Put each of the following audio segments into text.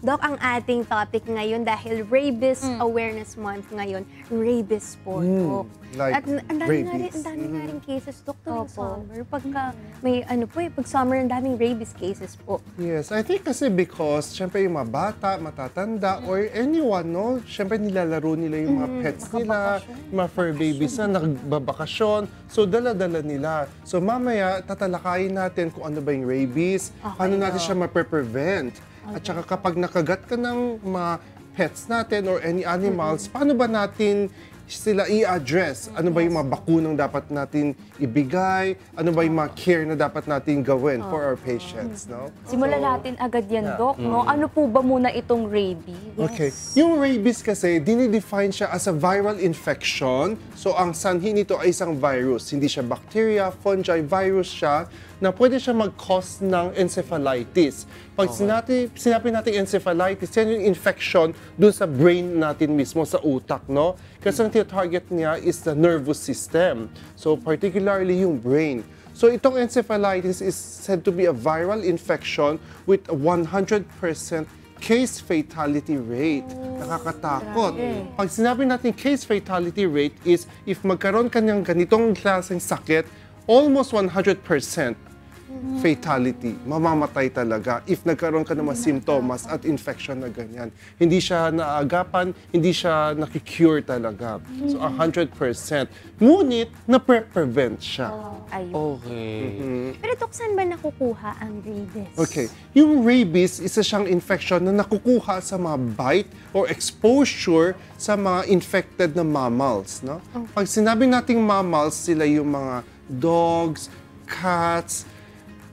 Doc, ang ating topic ngayon dahil Rabies Awareness Month ngayon, rabies po, Mm, Doc. like At ang dami nga rin, rabies. ang dami nga Mm. rin cases, Doc, tuwing Opo. summer. Pagka may ano po eh, pag summer, ang daming rabies cases po. Yes, I think kasi because, syempre yung mga bata, matatanda, or anyone, no? Syempre nilalaro nila yung mga pets nila, yung mga fur babies na nagbabakasyon. So, dala-dala nila. So, mamaya, tatalakayin natin kung ano ba yung rabies, paano natin siya ma-prevent. At saka kapag nakagat ka ng mga pets natin or any animals, paano ba natin sila i-address? Ano ba yung mga bakunang dapat natin ibigay? Ano ba yung mga care na dapat natin gawin for our patients, no? Simulan natin agad yan, Doc. No? Ano po ba muna itong rabies? Okay. Yung rabies kasi, dinidefine siya as a viral infection. So, ang sanhi nito ay isang virus. Hindi siya bacteria, fungi, virus siya na pwede siya mag-cause ng encephalitis. Pag sinabi, sinabi natin encephalitis, yan yung infection dun sa brain natin mismo, sa utak, no? Kasi ang target niya is the nervous system. So, particularly yung brain. So itong encephalitis is said to be a viral infection with a 100% case fatality rate. Nakakatakot. Pag sinabi natin case fatality rate is if magkaroon ka ng ganitong klaseng sakit, almost 100% fatality. Mamamatay talaga if nagkaroon ka ng mga symptoms at infection na ganyan. Hindi siya naagapan, hindi siya nakikure talaga. So 100%. Ngunit, na-prevent siya. Ayun. Okay. Pero Doc, saan ba nakukuha ang rabies? Okay. Yung rabies, isa siyang infection na nakukuha sa mga bite or exposure sa mga infected na mammals. No? Pag sinabi nating mammals, sila yung mga dogs, cats,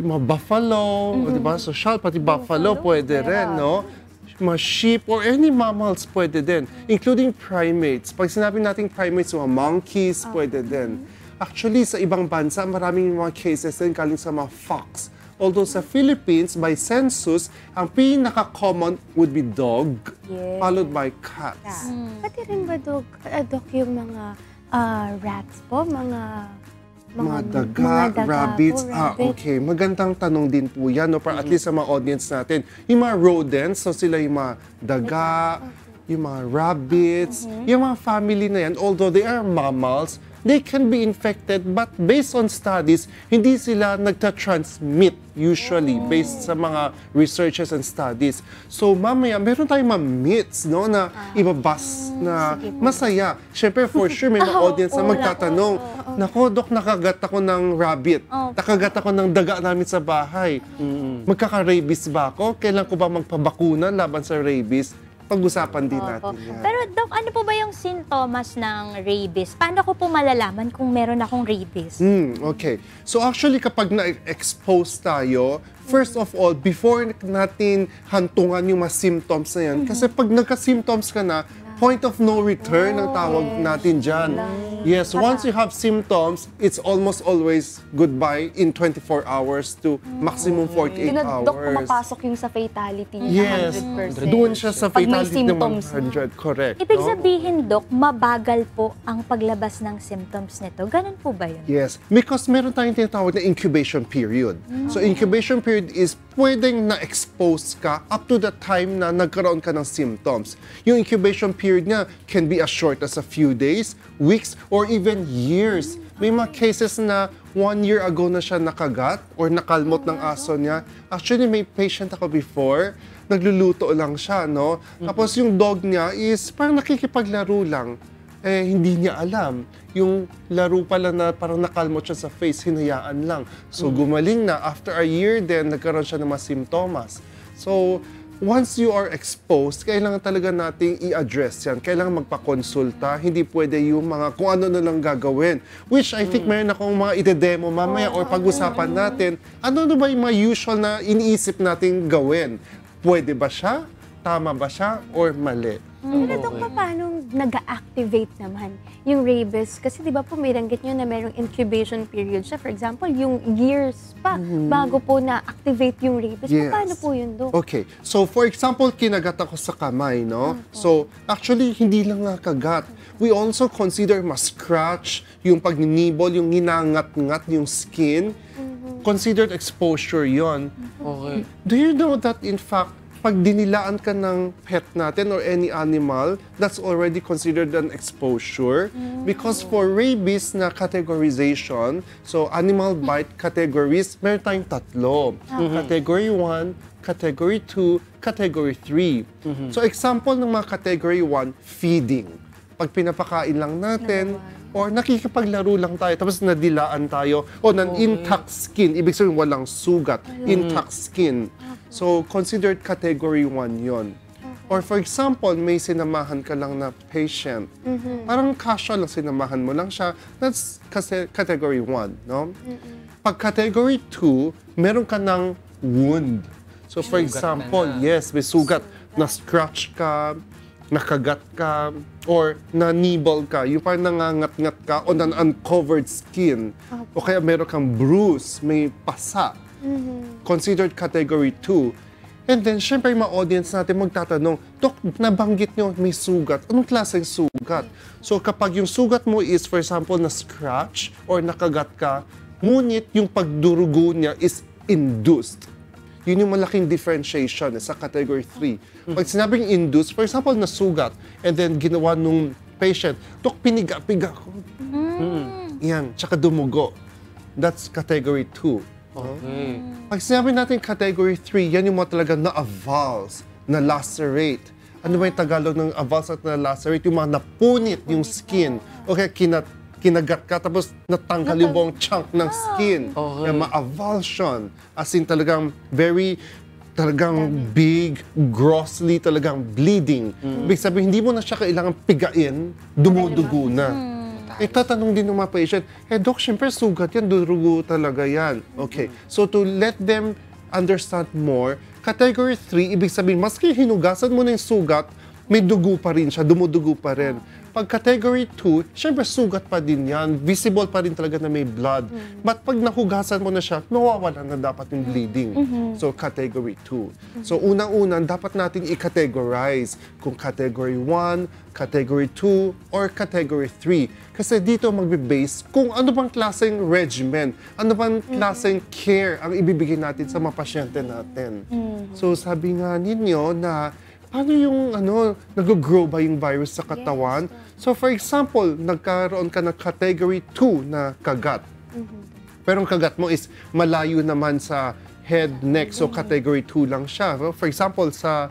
yung mga buffalo, o di ba? Social, pati buffalo, pwede rin, no? Mga sheep or any mammals pwede din, including primates. Pag sinabi nating primates, mga monkeys, pwede din. Actually, sa ibang bansa, maraming mga cases din galing sa mga fox. Although sa Philippines, by census, ang pinaka-common would be dog, Yes. followed by cats. Pati rin ba, Doc, ah, Doc yung mga ah, rats po, mga... Mga daga, mga daga rabbits. po, Ah, rabbit. okay. Magandang tanong din po yan, no? Para at least sa mga audience natin. Yung mga rodents, so sila yung mga daga, yung mga rabbits, yung mga family na yan, although they are mammals, they can be infected, but based on studies, hindi sila nagta-transmit usually based sa mga researches and studies. So mamaya, meron tayong mga myths, no, na ibabas na masaya. Siyempre, for sure, may mga audience na magtatanong, Nako, Dok, nakagat ako ng rabbit. Nakagat ako ng daga namin sa bahay. Magkaka-rabies ba ako? Kailan ko ba magpabakuna laban sa rabies? Pag-usapan din natin yan. Pero Doc, ano po ba yung sintomas ng rabies? Paano ko po malalaman kung meron akong rabies? Hmm, okay. So actually, kapag na-expose tayo, first of all, before natin hantungan yung mga symptoms na yan, kasi pag nagka-symptoms ka na, point of no return ang tawag natin dyan. Yes, once you have symptoms, it's almost always goodbye in 24 hours to maximum 48 Yun na, Doc, hours. pumapasok yung sa fatality Yes, 100%. doon siya sa Pag may fatality ng symptoms 100, correct. Ibig no? sabihin, Doc, mabagal po ang paglabas ng symptoms nito. Ganun po ba yun? Yes, because meron tayong tinatawag na incubation period. So incubation period is pwedeng na-expose ka up to the time na nagkaroon ka ng symptoms. Yung incubation period niya can be as short as a few days, weeks, or even years. May mga cases na one year ago na siya nakagat or nakalmot ng aso niya. Actually, may patient ako before, nagluluto lang siya, no? Tapos yung dog niya is parang nakikipaglaro lang eh hindi niya alam. Yung laro pala na parang nakalmot siya sa face, hinayaan lang. So gumaling na. After a year then nagkaroon siya ng mga simptomas. So once you are exposed, kailangan talaga nating i-address yan. Kailangan magpakonsulta. Hindi pwede yung mga kung ano na lang gagawin. Which I think meron akong mga ide-demo mamaya or pag-usapan natin. Ano na ba yung mga usual na iniisip nating gawin? Pwede ba siya? Tama ba siya? Or mali? Pero Doc, paano nag-activate naman yung rabies? Kasi di ba po may ranggit nyo na merong incubation period siya. For example, yung years pa bago po na-activate yung rabies. Yes. Paano po yun, Doc? Okay. So, for example, kinagat ako sa kamay, no? So, actually, hindi lang nga kagat. We also consider ma-scratch, yung pagninibol, yung ginangat-ngat yung skin. Considered exposure yon. Okay. Do you know that, in fact, pag dinilaan ka ng pet natin or any animal, that's already considered an exposure. Because for rabies na categorization, so animal bite categories, meron tayong tatlo. Category 1, Category 2, Category 3. So example ng mga Category 1, feeding. Pag pinapakain lang natin, or nakikipaglaro lang tayo, tapos nadilaan tayo, o nan intact skin, ibig sabihin walang sugat, intact skin. So, considered category 1 yon. Or for example, may sinamahan ka lang na patient. Parang casual lang sinamahan mo lang siya. That's kasi category 1, no? Pag category 2, meron ka ng wound. So for example, yes, may sugat, na-scratch ka, nakagat ka, or na-nibble ka, yung parang nangangat-ngat ka, o nan-uncovered skin, o kaya meron kang bruise, may pasa, considered category 2. And then, syempre, yung mga audience natin magtatanong, Dok, nabanggit nyo may sugat. Anong klaseng sugat? So, kapag yung sugat mo is, for example, na scratch or nakagat ka, ngunit yung pagdurugo niya is induced. Yun yung malaking differentiation eh, sa category 3. Pag sinabing induced, for example, nasugat, and then ginawa nung patient, Dok, piniga-piga ko. Yan, tsaka dumugo. That's category 2. Okay. Pag sinabi natin category 3, yan yung mga talaga na-avulse, na-lacerate. Ano ba yung Tagalog ng avulse at na-lacerate? Yung mga napunit yung skin. Okay, kinat kinagat ka, tapos natanggal yung buong chunk ng skin. Okay. Yung ma-avulsion. As in talagang very talagang big, grossly talagang bleeding. Ibig sabihin, hindi mo na siya kailangan pigain, dumudugo na. Eh, tatanong din ng mga patient, eh, Doc, syempre sugat yan, durugo talaga yan. Okay. So, to let them understand more, category 3, ibig sabihin, maski hinugasan mo na yung sugat, may dugo pa rin siya, dumudugo pa rin. Pag category 2, syempre sugat pa din yan. Visible pa rin talaga na may blood. But pag nahugasan mo na siya, nawawala na dapat yung bleeding. So, category 2. So, unang-unang, dapat natin i-categorize kung category 1, category 2, or category 3. Kasi dito magbe-base kung ano bang klaseng regimen, ano bang klaseng care ang ibibigay natin sa mga pasyente natin. So, sabi nga ninyo na paano yung ano, nag-grow ba yung virus sa katawan? So for example, nagkaroon ka ng category 2 na kagat. Pero ang kagat mo is malayo naman sa head, neck, so category 2 lang siya. For example, sa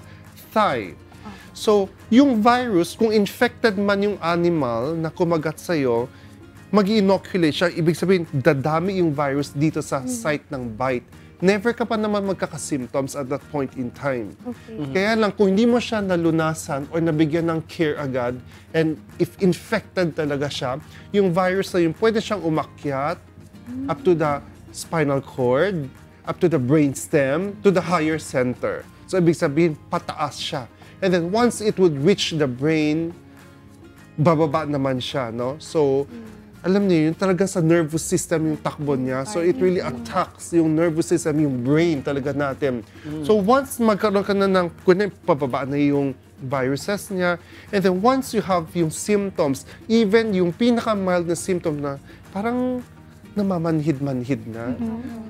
thigh. So, yung virus, kung infected man yung animal na kumagat sa'yo, mag inoculate siya. Ibig sabihin, dadami yung virus dito sa site ng bite. Never ka pa naman magkaka-symptoms at that point in time. Kaya lang, kung hindi mo siya nalunasan or nabigyan ng care agad, and if infected talaga siya, yung virus na yun, pwede siyang umakyat up to the spinal cord, up to the brain stem, to the higher center. So, ibig sabihin, pataas siya. And then, once it would reach the brain, bababa naman siya, no? So, alam niyo yun, talaga sa nervous system yung takbo niya. So, it really attacks yung nervous system, yung brain talaga natin. So, once magkaroon ka na ng, kunya, pababa na yung viruses niya, and then once you have yung symptoms, even yung pinaka-mild na symptom na parang namamanhid-manhid na.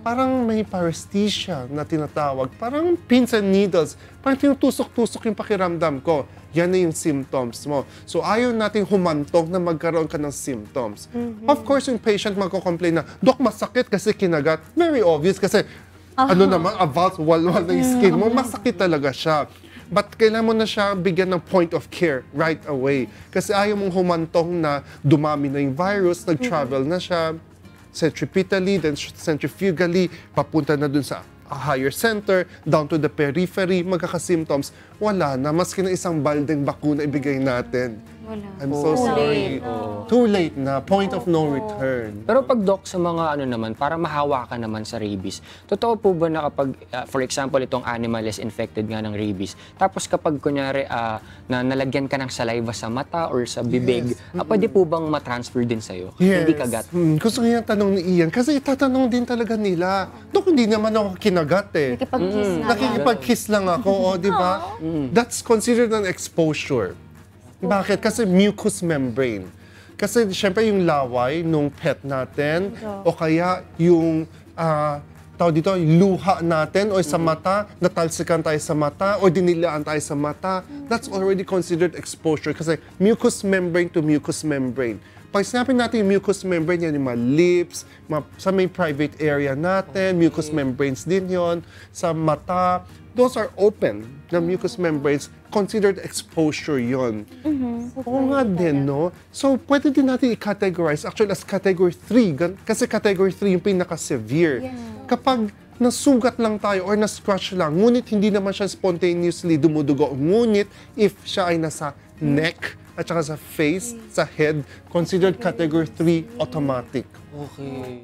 Parang may paresthesia na tinatawag. Parang pins and needles. Parang tinutusok-tusok yung pakiramdam ko. Yan na yung symptoms mo. So ayaw nating humantong na magkaroon ka ng symptoms. Of course, yung patient magko-complain na, Dok, masakit kasi kinagat. Very obvious kasi ano naman, avulse, walwal na yung skin mo. Masakit talaga siya. But kailangan mo na siya bigyan ng point of care right away. Kasi ayaw mong humantong na dumami na yung virus, nag-travel na siya, centripetally, then centrifugally, papunta na dun sa higher center, down to the periphery, magkaka-symptoms, wala na. Maski na isang baldeng bakuna ibigay natin. Wala. I'm so Too sorry. late. Oo. Too late na. Point of no return. Pero pag doc sa mga ano naman, para mahawakan naman sa rabies, totoo po ba na kapag, uh, for example, itong animal is infected nga ng rabies, tapos kapag kunyari uh, na nalagyan ka ng saliva sa mata or sa bibig, ah, pwede po bang matransfer din sa'yo? Hindi kagat? Hmm, gusto ko yung tanong ni Ian. Kasi itatanong din talaga nila. Dok, hindi naman ako kinagat eh. Nakikipag-kiss na lang. Nakikipag-kiss lang ako, o, di ba? That's considered an exposure. Bakit? Kasi mucous membrane. Kasi syempre yung laway nung pet natin, o kaya yung ah, tawag dito, luha natin o sa mata, natalsikan tayo sa mata o dinilaan tayo sa mata, that's already considered exposure kasi mucous membrane to mucous membrane. Pag sinabi natin yung mucous membrane, yan yung mga lips, mga, sa may private area natin, mucous membranes din yon sa mata, those are open na mucous membranes, considered exposure yon. Oo nga din, no? So, pwede din natin i-categorize actually as category 3, gan- kasi category 3 yung pinaka-severe. Kapag nasugat lang tayo or na-scratch lang, ngunit hindi naman siya spontaneously dumudugo, ngunit if siya ay nasa neck at saka sa face, sa head, considered category 3 automatic. Okay.